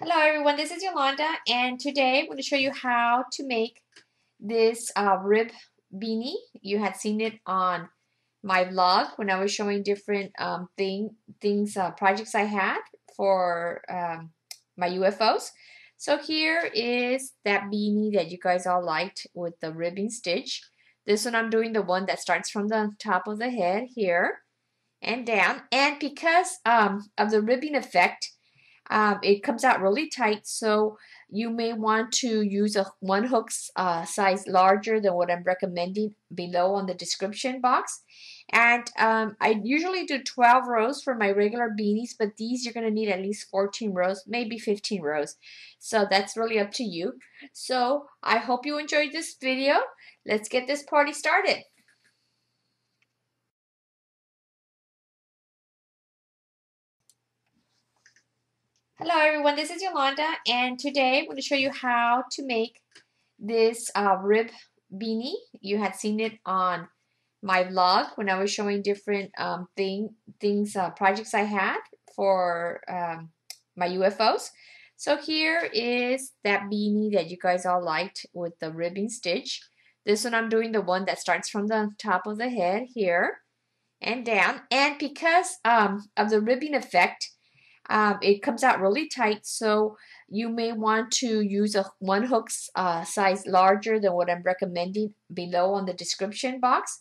Hello everyone, this is Yolanda and today I'm going to show you how to make this uh, rib beanie. You had seen it on my vlog when I was showing different um, thing, things, uh, projects I had for um, my UFOs. So here is that beanie that you guys all liked with the ribbing stitch. This one I'm doing the one that starts from the top of the head here and down. And because um, of the ribbing effect, um, it comes out really tight so you may want to use a one hook uh, size larger than what I'm recommending below on the description box. And um, I usually do 12 rows for my regular beanies but these you're gonna need at least 14 rows maybe 15 rows. So that's really up to you. So I hope you enjoyed this video. Let's get this party started Hello everyone, this is Yolanda and today I'm going to show you how to make this uh, rib beanie. You had seen it on my vlog when I was showing different um, thing, things, uh, projects I had for um, my UFOs. So here is that beanie that you guys all liked with the ribbing stitch. This one I'm doing the one that starts from the top of the head here and down. And because um, of the ribbing effect, um, it comes out really tight so you may want to use a one hook uh, size larger than what I'm recommending below on the description box.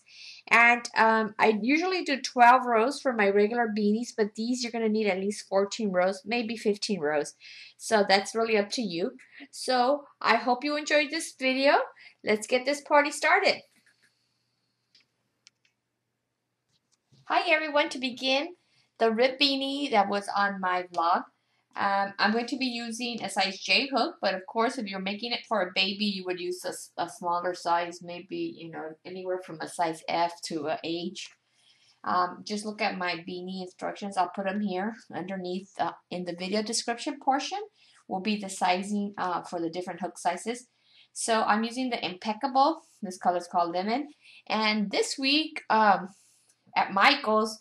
And um, I usually do 12 rows for my regular beanies but these you're gonna need at least 14 rows maybe 15 rows. So that's really up to you. So I hope you enjoyed this video. Let's get this party started. Hi everyone. To begin the rib beanie that was on my vlog. Um, I'm going to be using a size J hook, but of course if you're making it for a baby, you would use a, a smaller size, maybe, you know, anywhere from a size F to a H. Um, just look at my beanie instructions. I'll put them here underneath uh, in the video description portion will be the sizing uh, for the different hook sizes. So I'm using the Impeccable. This color is called Lemon. And this week um, at Michael's,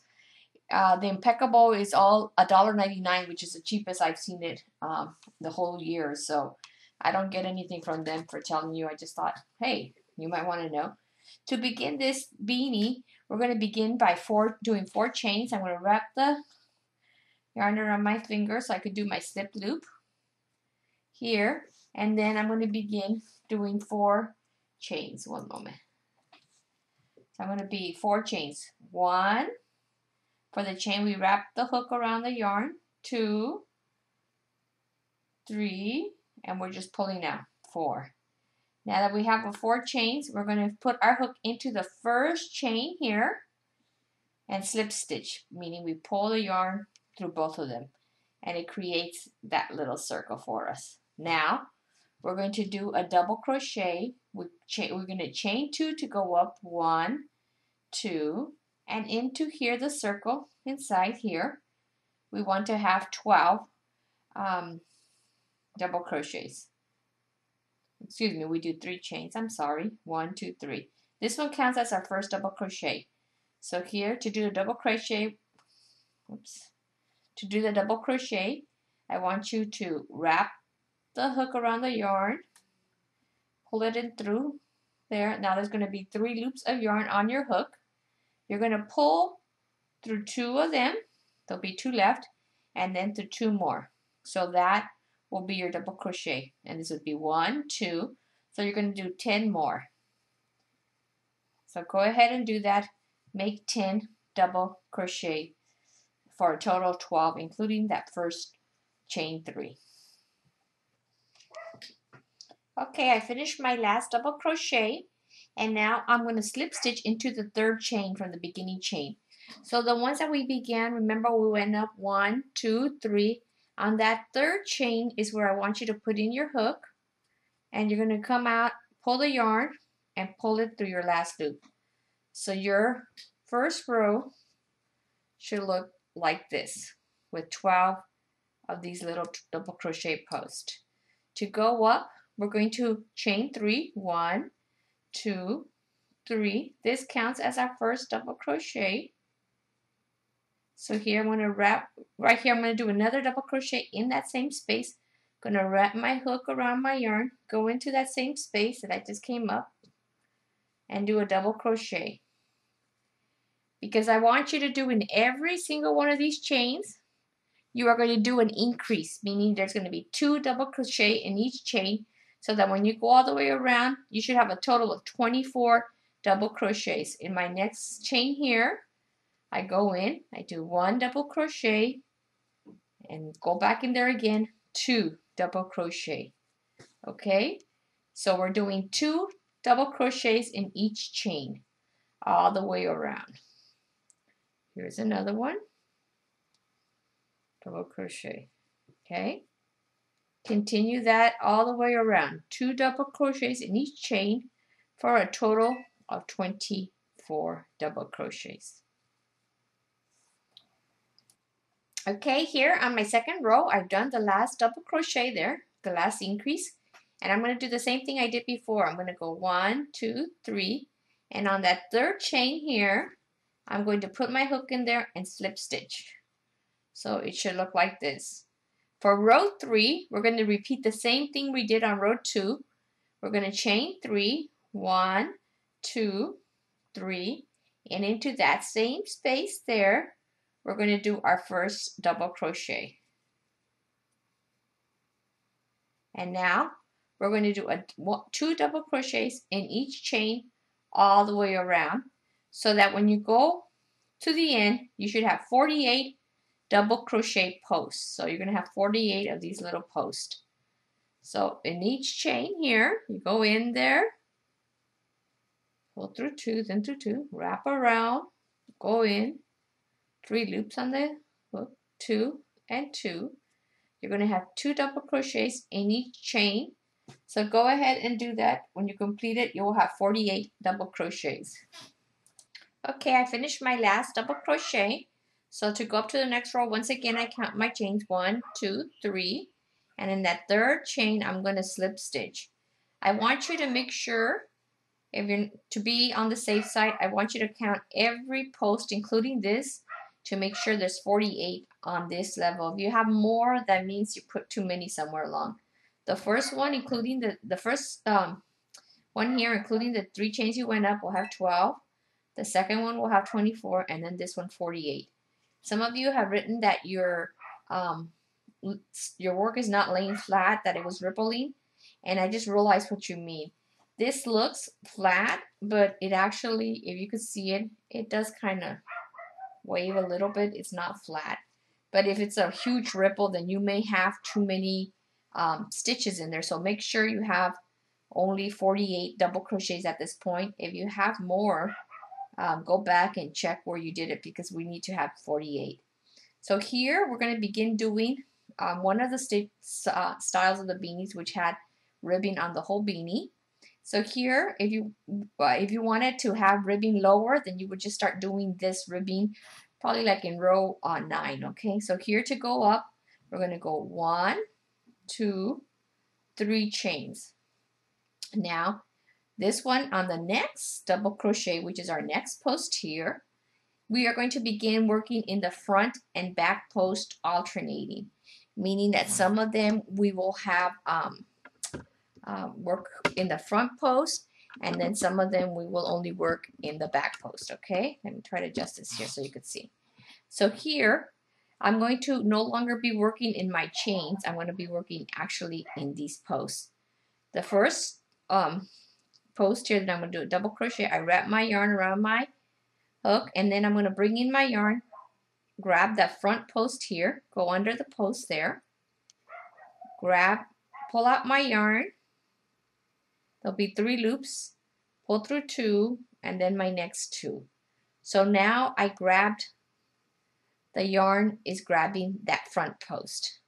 uh, the Impeccable is all $1.99, which is the cheapest I've seen it um, the whole year. So I don't get anything from them for telling you. I just thought, hey, you might want to know. To begin this beanie, we're going to begin by four doing four chains. I'm going to wrap the yarn around my finger so I could do my slip loop here. And then I'm going to begin doing four chains. One moment. So I'm going to be four chains. One, for the chain, we wrap the hook around the yarn. Two, three, and we're just pulling out. Four. Now that we have the four chains, we're going to put our hook into the first chain here and slip stitch, meaning we pull the yarn through both of them and it creates that little circle for us. Now, we're going to do a double crochet. We we're going to chain two to go up. One, two, and into here the circle inside here we want to have 12 um, double crochets. Excuse me we do three chains I'm sorry one two three. This one counts as our first double crochet. So here to do the double crochet oops to do the double crochet I want you to wrap the hook around the yarn pull it in through there. Now there's going to be three loops of yarn on your hook you're going to pull through two of them. There'll be two left. And then through two more. So that will be your double crochet. And this would be one, two. So you're going to do 10 more. So go ahead and do that. Make 10 double crochet for a total of 12, including that first chain three. Okay, I finished my last double crochet. And now I'm going to slip stitch into the third chain from the beginning chain. So the ones that we began, remember we went up one, two, three. On that third chain is where I want you to put in your hook. And you're going to come out, pull the yarn, and pull it through your last loop. So your first row should look like this with 12 of these little double crochet posts. To go up, we're going to chain three, one, two, three. This counts as our first double crochet. So here I'm going to wrap, right here I'm going to do another double crochet in that same space. I'm gonna wrap my hook around my yarn, go into that same space that I just came up, and do a double crochet. Because I want you to do in every single one of these chains, you are going to do an increase, meaning there's going to be two double crochet in each chain, so that when you go all the way around, you should have a total of 24 double crochets. In my next chain here, I go in, I do one double crochet, and go back in there again, two double crochet. Okay, so we're doing two double crochets in each chain all the way around. Here's another one. Double crochet. Okay. Continue that all the way around. Two double crochets in each chain for a total of 24 double crochets. Okay, here on my second row, I've done the last double crochet there, the last increase. And I'm going to do the same thing I did before. I'm going to go one, two, three. And on that third chain here, I'm going to put my hook in there and slip stitch. So it should look like this. For row three, we're going to repeat the same thing we did on row two. We're going to chain three, one, two, three, and into that same space there, we're going to do our first double crochet. And now we're going to do a two double crochets in each chain all the way around so that when you go to the end you should have 48 double crochet posts so you're going to have 48 of these little posts so in each chain here you go in there pull through two then through two wrap around go in three loops on the hook two and two you're going to have two double crochets in each chain so go ahead and do that. When you complete it, you will have 48 double crochets. Okay, I finished my last double crochet. So to go up to the next row, once again, I count my chains. One, two, three. And in that third chain, I'm going to slip stitch. I want you to make sure, if you're to be on the safe side, I want you to count every post, including this, to make sure there's 48 on this level. If you have more, that means you put too many somewhere along. The first one, including the, the first um, one here, including the three chains you went up, will have 12. The second one will have 24, and then this one 48. Some of you have written that your um, your work is not laying flat, that it was rippling, and I just realized what you mean. This looks flat, but it actually, if you could see it, it does kind of wave a little bit. It's not flat. But if it's a huge ripple, then you may have too many um, stitches in there. So make sure you have only 48 double crochets at this point. If you have more, um, go back and check where you did it because we need to have 48. So here we're going to begin doing um, one of the st uh, styles of the beanies which had ribbing on the whole beanie. So here, if you uh, if you wanted to have ribbing lower, then you would just start doing this ribbing probably like in row uh, 9, okay? So here to go up, we're going to go 1, two, three chains. Now, this one on the next double crochet, which is our next post here, we are going to begin working in the front and back post alternating, meaning that some of them we will have um, uh, work in the front post, and then some of them we will only work in the back post, okay? Let me try to adjust this here so you can see. So here, I'm going to no longer be working in my chains. I'm going to be working actually in these posts. The first um, post here that I'm going to do a double crochet, I wrap my yarn around my hook and then I'm going to bring in my yarn, grab that front post here, go under the post there, grab, pull out my yarn. There'll be three loops, pull through two, and then my next two. So now I grabbed the yarn is grabbing that front post.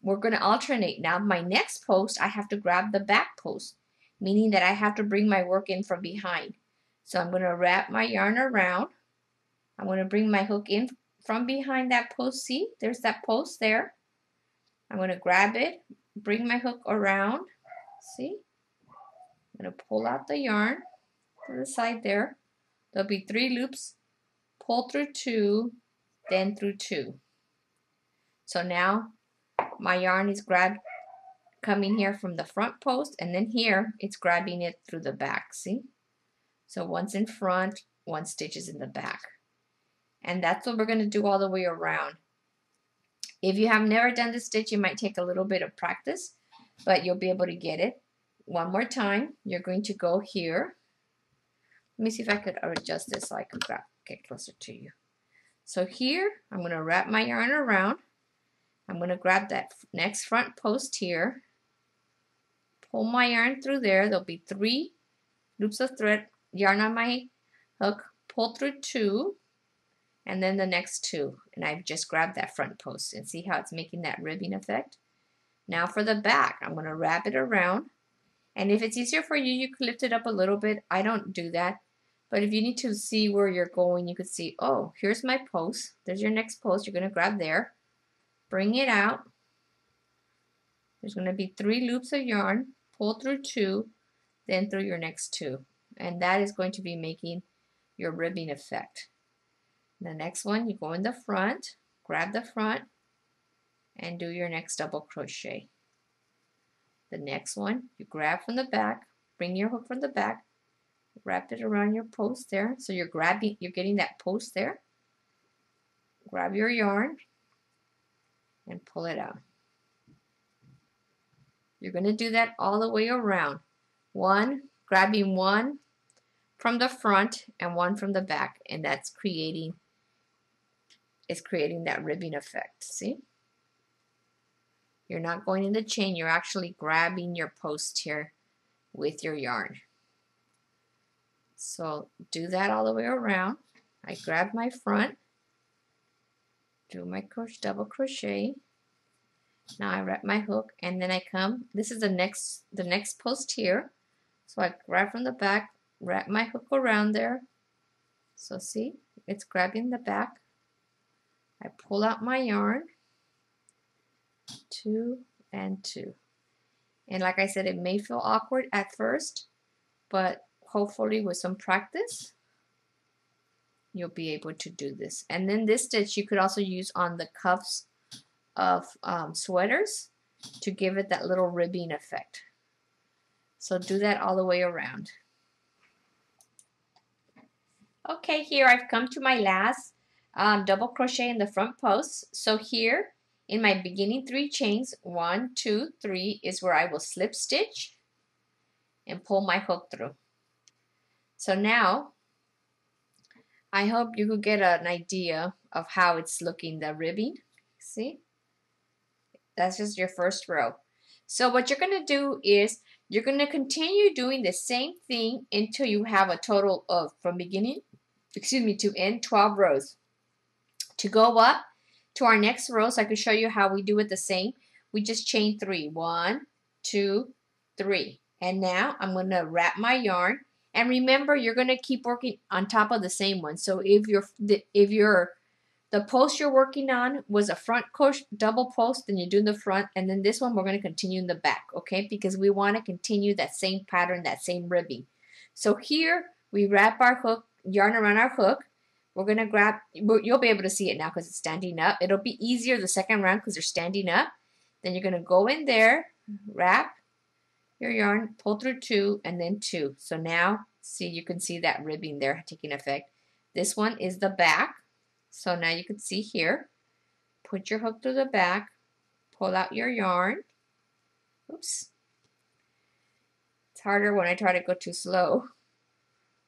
We're going to alternate. Now my next post, I have to grab the back post, meaning that I have to bring my work in from behind. So I'm going to wrap my yarn around. I'm going to bring my hook in from behind that post. See, there's that post there. I'm going to grab it, bring my hook around. See? I'm going to pull out the yarn to the side there. There'll be three loops. Pull through two, then through two. So now my yarn is grabbed coming here from the front post and then here it's grabbing it through the back see? So once in front one stitch is in the back. And that's what we're going to do all the way around. If you have never done this stitch you might take a little bit of practice but you'll be able to get it. One more time you're going to go here. Let me see if I could adjust this so I can grab, get closer to you. So here I'm going to wrap my yarn around. I'm going to grab that next front post here, pull my yarn through there. There'll be three loops of thread, yarn on my hook, pull through two, and then the next two. And I've just grabbed that front post and see how it's making that ribbing effect. Now for the back, I'm going to wrap it around. And if it's easier for you, you can lift it up a little bit. I don't do that. But if you need to see where you're going, you could see, oh, here's my post. There's your next post. You're going to grab there bring it out. There's going to be three loops of yarn, pull through two, then through your next two. And that is going to be making your ribbing effect. The next one, you go in the front, grab the front, and do your next double crochet. The next one, you grab from the back, bring your hook from the back, wrap it around your post there. So you're grabbing, you're getting that post there. Grab your yarn, and pull it out. You're going to do that all the way around. One, grabbing one from the front and one from the back, and that's creating is creating that ribbing effect. See? You're not going in the chain, you're actually grabbing your post here with your yarn. So do that all the way around. I grab my front do my crochet double crochet now I wrap my hook and then I come. This is the next the next post here. So I grab from the back wrap my hook around there. So see it's grabbing the back. I pull out my yarn. Two and two. And like I said it may feel awkward at first but hopefully with some practice you'll be able to do this. And then this stitch you could also use on the cuffs of um, sweaters to give it that little ribbing effect. So do that all the way around. Okay, here I've come to my last um, double crochet in the front post. So here in my beginning three chains, one, two, three, is where I will slip stitch and pull my hook through. So now I hope you could get an idea of how it's looking, the ribbing. See? That's just your first row. So what you're going to do is you're going to continue doing the same thing until you have a total of, from beginning, excuse me, to end 12 rows. To go up to our next row, so I can show you how we do it the same, we just chain three. One, two, three. And now I'm going to wrap my yarn and remember, you're going to keep working on top of the same one. So if you're if you're the post you're working on was a front coach double post, then you do in the front, and then this one we're going to continue in the back, okay? Because we want to continue that same pattern, that same ribbing. So here we wrap our hook, yarn around our hook. We're going to grab, you'll be able to see it now because it's standing up. It'll be easier the second round because they're standing up. Then you're going to go in there, mm-hmm. wrap, your yarn, pull through two, and then two. So now, see, you can see that ribbing there taking effect. This one is the back. So now you can see here, put your hook through the back, pull out your yarn. Oops. It's harder when I try to go too slow.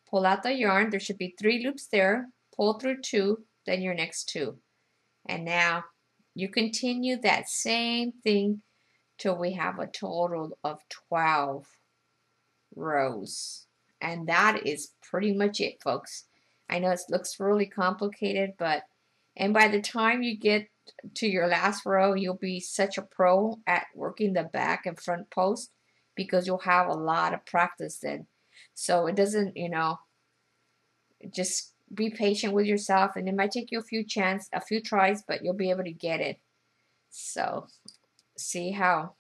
Pull out the yarn. There should be three loops there. Pull through two, then your next two. And now you continue that same thing till we have a total of 12 rows. And that is pretty much it, folks. I know it looks really complicated, but, and by the time you get to your last row, you'll be such a pro at working the back and front post because you'll have a lot of practice then. So it doesn't, you know, just be patient with yourself and it might take you a few chance, a few tries, but you'll be able to get it. So see how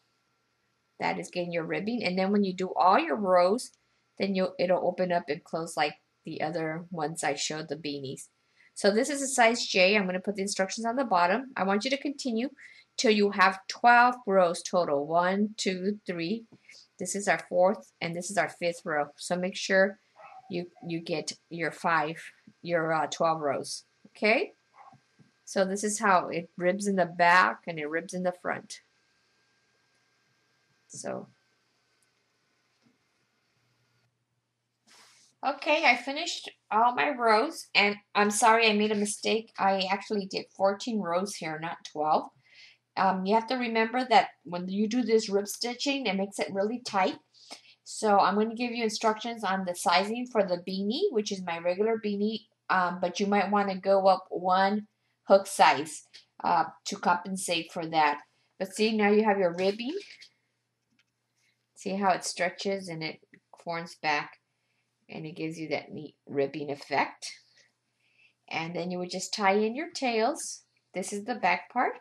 that is getting your ribbing and then when you do all your rows then you'll it'll open up and close like the other ones I showed the beanies so this is a size J I'm going to put the instructions on the bottom I want you to continue till you have 12 rows total. One, two, three. This is our fourth and this is our fifth row. So make sure you, you get your five, your uh, 12 rows. Okay? So this is how it ribs in the back and it ribs in the front. So Okay, I finished all my rows and I'm sorry I made a mistake. I actually did 14 rows here, not 12. Um, you have to remember that when you do this rib stitching, it makes it really tight. So I'm going to give you instructions on the sizing for the beanie, which is my regular beanie, um, but you might want to go up one hook size uh, to compensate for that. But see, now you have your ribbing. See how it stretches and it forms back and it gives you that neat ribbing effect. And then you would just tie in your tails. This is the back part.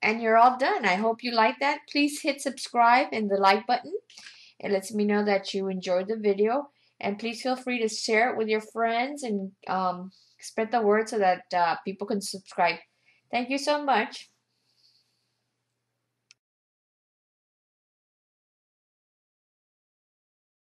And you're all done. I hope you like that. Please hit subscribe and the like button. It lets me know that you enjoyed the video. And please feel free to share it with your friends and um, spread the word so that uh, people can subscribe. Thank you so much.